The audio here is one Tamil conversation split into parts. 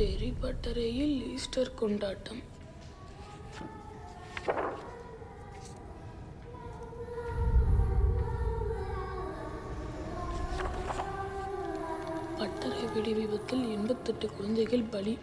டெரி பட்டறையில் ஈஸ்டர் கொண்டாட்டம். பட்டறை வெடி விபத்தில் எண்பத்தெட்டு குழந்தைகள் பலி.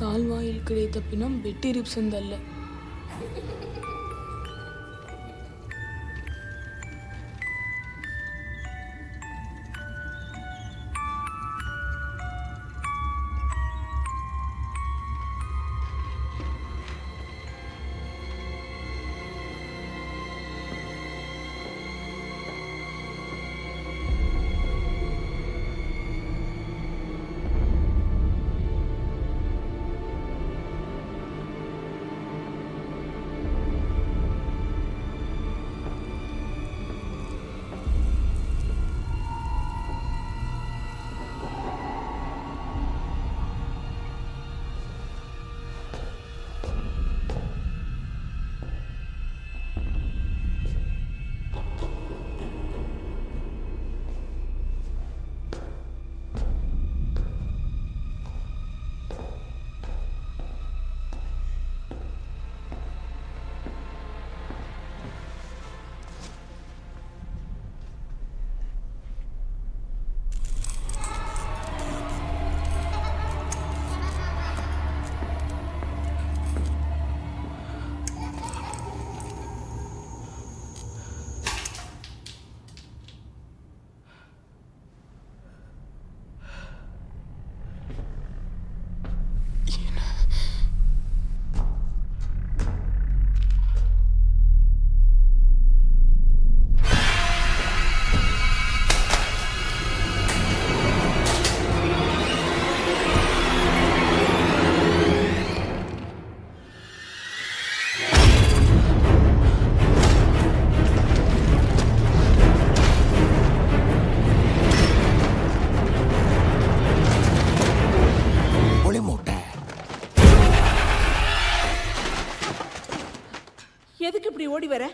கால்வாயில் கிடைத்த பிணம் அல்ல எதுக்கு இப்படி ஓடி வர?